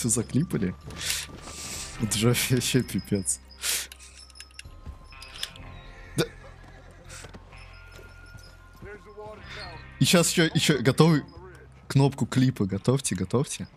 Все заклипали? Это же вообще пипец. Да. И сейчас еще, еще готовы кнопку клипа. Готовьте, готовьте.